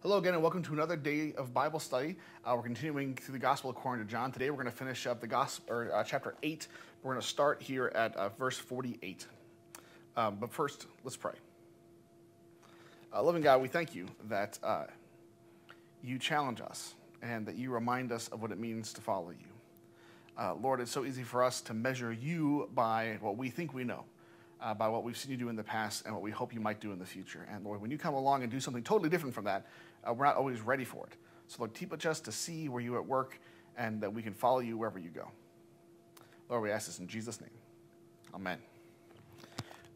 Hello again, and welcome to another day of Bible study. Uh, we're continuing through the Gospel according to John. Today, we're going to finish up the Gospel, or uh, chapter eight. We're going to start here at uh, verse forty-eight. Um, but first, let's pray. Uh, loving God, we thank you that uh, you challenge us and that you remind us of what it means to follow you. Uh, Lord, it's so easy for us to measure you by what we think we know uh, by what we've seen you do in the past and what we hope you might do in the future. And Lord, when you come along and do something totally different from that, uh, we're not always ready for it. So Lord, teach us to see where you're at work and that we can follow you wherever you go. Lord, we ask this in Jesus' name. Amen.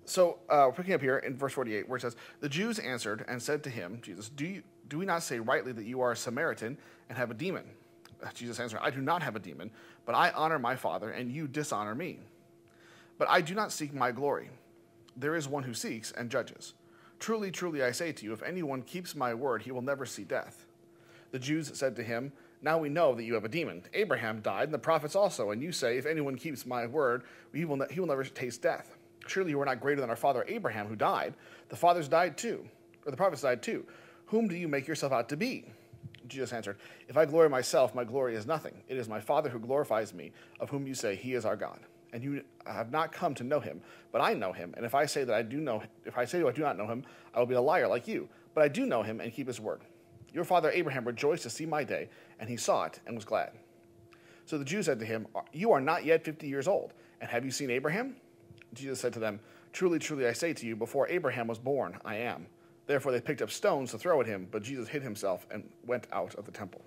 So uh, we're picking up here in verse 48 where it says, The Jews answered and said to him, Jesus, do, you, do we not say rightly that you are a Samaritan and have a demon? Uh, Jesus answered, I do not have a demon, but I honor my Father, and you dishonor me. But I do not seek my glory. There is one who seeks and judges. Truly, truly, I say to you, if anyone keeps my word, he will never see death. The Jews said to him, Now we know that you have a demon. Abraham died, and the prophets also, and you say, If anyone keeps my word, he will, ne- he will never taste death. Surely you are not greater than our father Abraham, who died. The fathers died too, or the prophets died too. Whom do you make yourself out to be? Jesus answered, If I glory myself, my glory is nothing. It is my Father who glorifies me, of whom you say, He is our God and you have not come to know him, but I know him. And if I say that I do know, if I say I do not know him, I will be a liar like you. But I do know him and keep his word. Your father Abraham rejoiced to see my day, and he saw it and was glad. So the Jews said to him, You are not yet fifty years old, and have you seen Abraham? Jesus said to them, Truly, truly, I say to you, before Abraham was born, I am. Therefore they picked up stones to throw at him, but Jesus hid himself and went out of the temple.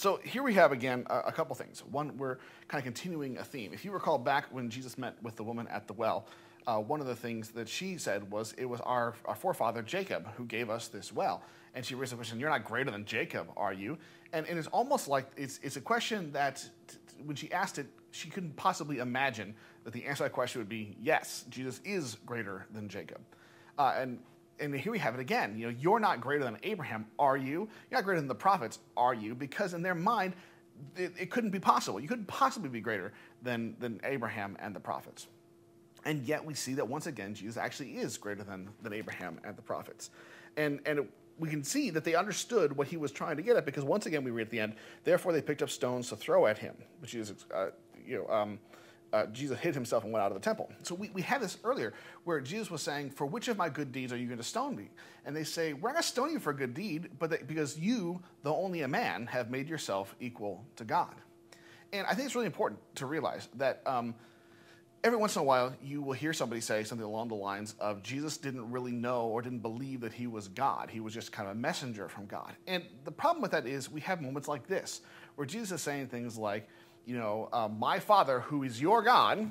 So here we have again a, a, couple things. One, we're kind of continuing a theme. If you recall back when Jesus met with the woman at the well, uh, one of the things that she said was it was our, our forefather Jacob who gave us this well. And she raised the question, You're not greater than Jacob, are you? And, and it's almost like it's, it's a question that when she asked it, she couldn't possibly imagine that the answer to that question would be yes, Jesus is greater than Jacob. Uh, and and here we have it again. You know, you're not greater than Abraham, are you? You're not greater than the prophets, are you? Because in their mind, it, it couldn't be possible. You couldn't possibly be greater than, than Abraham and the prophets. And yet we see that once again, Jesus actually is greater than, than Abraham and the prophets. And, and it, we can see that they understood what he was trying to get at because once again we read at the end, therefore they picked up stones to throw at him, which is, uh, you know, um, uh, Jesus hid himself and went out of the temple. So we, we had this earlier where Jesus was saying, For which of my good deeds are you going to stone me? And they say, We're not going to stone you for a good deed, but that, because you, though only a man, have made yourself equal to God. And I think it's really important to realize that um, every once in a while you will hear somebody say something along the lines of Jesus didn't really know or didn't believe that he was God. He was just kind of a messenger from God. And the problem with that is we have moments like this where Jesus is saying things like, you know, uh, my Father who is your God,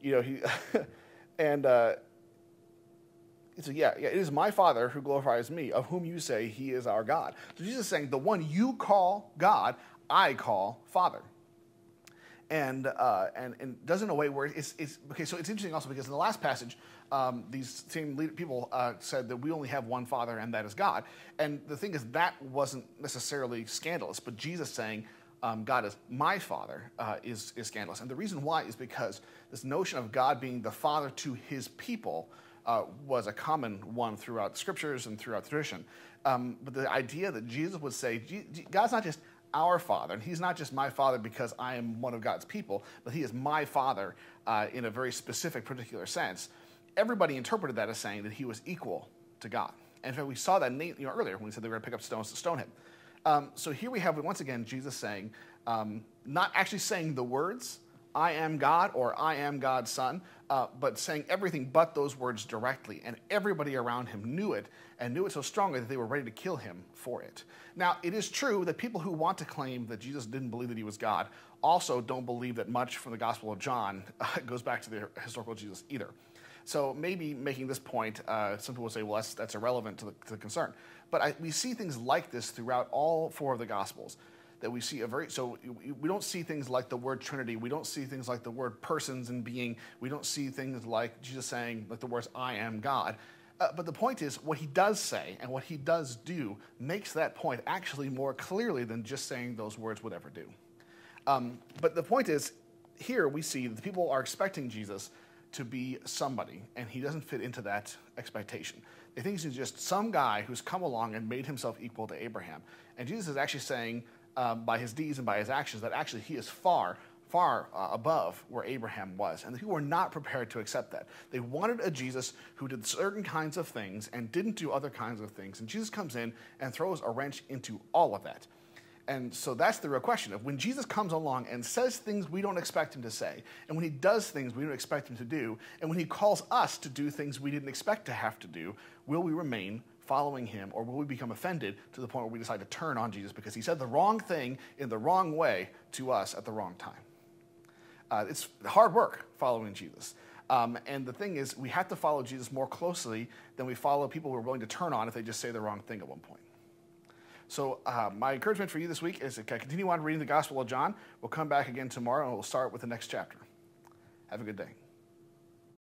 you know, he, and uh, so yeah, yeah, it is my Father who glorifies me, of whom you say he is our God. So Jesus is saying, the one you call God, I call Father. And, uh, and, and does in a way where it's, it's, okay, so it's interesting also because in the last passage, um, these same people uh, said that we only have one Father and that is God. And the thing is, that wasn't necessarily scandalous, but Jesus saying, um, God is my father uh, is, is scandalous. And the reason why is because this notion of God being the father to his people uh, was a common one throughout the scriptures and throughout tradition. Um, but the idea that Jesus would say, God's not just our father, and he's not just my father because I am one of God's people, but he is my father uh, in a very specific, particular sense. Everybody interpreted that as saying that he was equal to God. And in fact, we saw that you know, earlier when we said they were going to pick up stones to stone him. Um, so here we have, once again, Jesus saying, um, not actually saying the words, I am God or I am God's son, uh, but saying everything but those words directly. And everybody around him knew it and knew it so strongly that they were ready to kill him for it. Now, it is true that people who want to claim that Jesus didn't believe that he was God also don't believe that much from the Gospel of John uh, goes back to the historical Jesus either. So maybe making this point, uh, some people will say, well, that's, that's irrelevant to the, to the concern. But I, we see things like this throughout all four of the Gospels. That we see a very, so we don't see things like the word Trinity. We don't see things like the word persons and being. We don't see things like Jesus saying, like the words, I am God. Uh, but the point is, what he does say and what he does do makes that point actually more clearly than just saying those words would ever do. Um, but the point is, here we see the people are expecting Jesus to be somebody, and he doesn't fit into that expectation. They think he's just some guy who's come along and made himself equal to Abraham. And Jesus is actually saying, um, by his deeds and by his actions, that actually he is far, far uh, above where Abraham was. And the people were not prepared to accept that. They wanted a Jesus who did certain kinds of things and didn't do other kinds of things. And Jesus comes in and throws a wrench into all of that. And so that's the real question of when Jesus comes along and says things we don't expect him to say, and when he does things we don't expect him to do, and when he calls us to do things we didn't expect to have to do, will we remain following him or will we become offended to the point where we decide to turn on Jesus because he said the wrong thing in the wrong way to us at the wrong time? Uh, it's hard work following Jesus. Um, and the thing is, we have to follow Jesus more closely than we follow people who are willing to turn on if they just say the wrong thing at one point. So, uh, my encouragement for you this week is to continue on reading the Gospel of John. We'll come back again tomorrow and we'll start with the next chapter. Have a good day.